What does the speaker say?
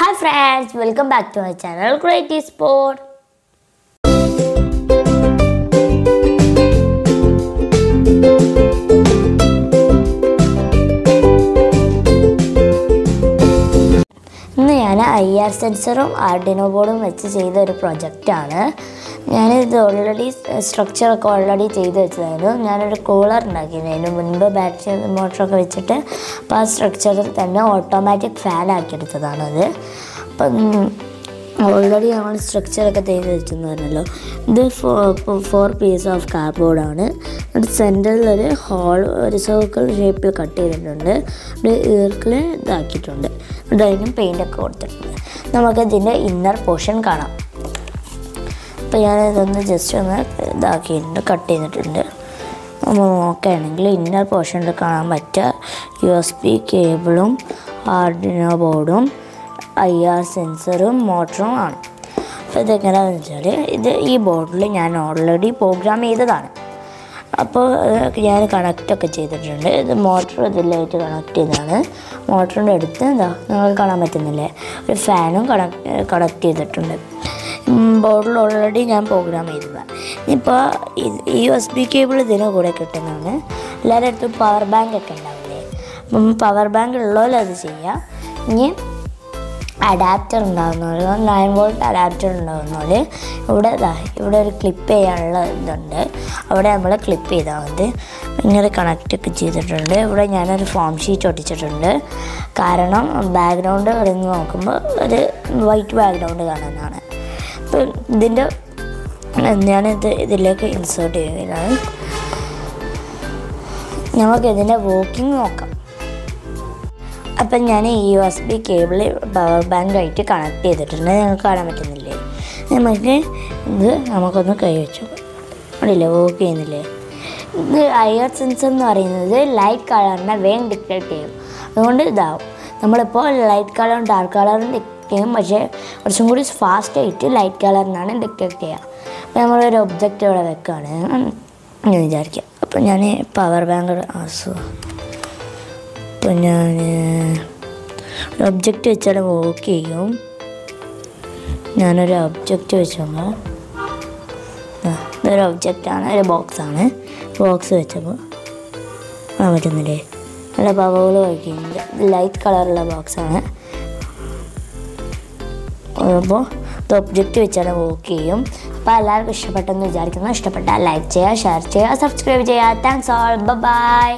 Hi friends, welcome back to our channel Great Sport. I R സെൻസറും Arduino ബോർഡും വെച്ച് ചെയ്ത ഒരു പ്രൊജക്റ്റാണ്. ഞാനിത് ഓൾറെഡി സ്ട്രക്ചറൊക്കെ ഓൾറെഡി ചെയ്ത് വെച്ചതായിരുന്നു. ഞാനൊരു കൂളർ ഉണ്ടാക്കിയിരുന്നു. അതിന് മുൻപ് ബാറ്ററി മോട്ടറൊക്കെ വെച്ചിട്ട് അപ്പോൾ ആ സ്ട്രക്ചറിൽ തന്നെ ഓട്ടോമാറ്റിക് ഫാൻ ആക്കിയെടുത്തതാണത് അപ്പം ഓൾറെഡി ഞങ്ങൾ സ്ട്രക്ചറൊക്കെ വെച്ചെന്ന് പറഞ്ഞല്ലോ ഇത് ഫോർ പീസ് ഓഫ് കാർഡ്ബോർഡാണ് എന്നിട്ട് സെന്ററിൽ ഒരു ഹോൾ ഒരു സർക്കിൾ ഷേപ്പിൽ കട്ട് ചെയ്തിട്ടുണ്ട്. ഒരു ഈർക്കിൽ ഇതാക്കിയിട്ടുണ്ട്. എന്നിട്ട് അതിനും പെയിന്റൊക്കെ കൊടുത്തിട്ടുണ്ട്. നമുക്ക് ഇതിന്റെ ഇന്നർ പോർഷൻ കാണാം. അപ്പോൾ ഞാൻ ഇതൊന്ന് ജസ്റ്റ് ഒന്ന് ഇതാക്കിയിട്ടുണ്ട് കട്ട് ചെയ്തിട്ടുണ്ട്. നമ്മൾ നോക്കുകയാണെങ്കിൽ ഇന്നർ പോർഷനിൽ കാണാൻ പറ്റുക. യു എസ് ബി കേബിളും ആർഡിനോ ബോർഡും ഐ ആർ സെൻസറും മോട്ടറും ആണ്. അപ്പോൾ ഇതെങ്ങനെയാണെന്ന് വെച്ചാൽ ഇത് ഈ ബോർഡിൽ ഞാൻ ഓൾറെഡി പ്രോഗ്രാം ചെയ്തതാണ്. അപ്പോൾ ഞാൻ കണക്റ്റൊക്കെ ചെയ്തിട്ടുണ്ട്. ഇത് മോട്ടർ ഇതിലായിട്ട് കണക്ട് ചെയ്തതാണ്. മോട്ടറിന്റെ അടുത്ത് എന്താ നിങ്ങൾക്ക് കാണാൻ പറ്റുന്നില്ലേ? ഒരു ഫാനും കണക്ട് കണക്ട് ചെയ്തിട്ടുണ്ട്. ബോർഡിൽ ഓൾറെഡി ഞാൻ പ്രോഗ്രാം ചെയ്തതാണ് ഇപ്പോൾ ഈ എസ് ബി കേബിൾ ഇതിന് കൂടെ കിട്ടുന്നതാണ്. എല്ലാവരുടെ അടുത്തും പവർ ബാങ്ക് ഒക്കെ ഉണ്ടാവില്ലേ? അപ്പം പവർ ബാങ്ക് ഉള്ളതിൽ അത് ചെയ്യാം. ഇനി അഡാപ്റ്റർ ഉണ്ടാകുന്നുള്ളൂ നയൻ വോൾട്ട് അഡാപ്റ്റർ ഉണ്ടാകുന്നവർ ഇവിടെ ഇവിടെ ഒരു ക്ലിപ്പ് ചെയ്യാനുള്ള ഇതുണ്ട്. അവിടെ നമ്മൾ ക്ലിപ്പ് ചെയ്താൽ മതി. ഇങ്ങനെ കണക്റ്റ് ഒക്കെ ചെയ്തിട്ടുണ്ട്. ഇവിടെ ഞാനൊരു ഫോം ഷീറ്റ് ഒട്ടിച്ചിട്ടുണ്ട്. കാരണം ബാക്ക്ഗ്രൗണ്ട് ഇവിടെ നിന്ന് നോക്കുമ്പോൾ ഒരു വൈറ്റ് ബാക്ക്ഗ്രൗണ്ട് കാണുന്നതാണ്. അപ്പോൾ ഇതിന്റെ ഞാനിത് ഇതിലേക്ക് ഇൻസേർട്ട് ചെയ്യുകയാണ്. നമുക്ക് ഇതിന്റെ വർക്കിംഗ് നോക്കാം. അപ്പം ഞാൻ U S B cable power ബാങ്കായിട്ട് connect ചെയ്തിട്ടുണ്ട്. നിങ്ങൾക്ക് കാണാൻ പറ്റുന്നില്ലേ? നമുക്ക് ഇത് നമുക്കൊന്ന് കൈ വെച്ചു. അടിയില്ലേ വോക്ക് ചെയ്യുന്നില്ലേ? ഇത് അയർ സെൻസർ എന്ന് പറയുന്നത് ലൈറ്റ് കളറിനെ വേഗം ഡിറ്റക്ട് ചെയ്യും. അതുകൊണ്ട് ഇതാവും. നമ്മളിപ്പോൾ ലൈറ്റ് കളറും ഡാർക്ക് കളറും ഡിറ്റക്ട് ചെയ്യും. പക്ഷേ കുറച്ചും കൂടി ഫാസ്റ്റായിട്ട് ലൈറ്റ് കളറിനാണ് ഡിറ്റക്ട് ചെയ്യുക അപ്പോൾ നമ്മളൊരു ഒബ്ജക്റ്റ് ഇവിടെ വെക്കുകയാണ് ഞാൻ വിചാരിക്കുക അപ്പോൾ ഞാൻ പവർ ബാങ്ക് ആസു അപ്പോൾ ഞാൻ ഒരു ഒബ്ജക്റ്റ് വെച്ചാൽ വർക്ക് ചെയ്യും. ഞാനൊരു ഒബ്ജക്റ്റ് ആ, ഇതൊരു ഒബ്ജക്റ്റാണ് ഒരു ബോക്സാണ് ബോക്സ് വെച്ചപ്പോൾ ആ പറ്റുന്നില്ലേ? നല്ല പവകൾ ഇത് ലൈറ്റ് കളറുള്ള ബോക്സാണ് അപ്പോൾ ഇത് ഒബ്ജക്റ്റ് വെച്ചാണ് വോക്ക് ചെയ്യും. അപ്പോൾ എല്ലാവർക്കും ഇഷ്ടപ്പെട്ടെന്ന് വിചാരിക്കുന്നു. ഇഷ്ടപ്പെട്ടാൽ ലൈക്ക് ചെയ്യുക ഷെയർ ചെയ്യുക സബ്സ്ക്രൈബ് ചെയ്യുക. Thanks all by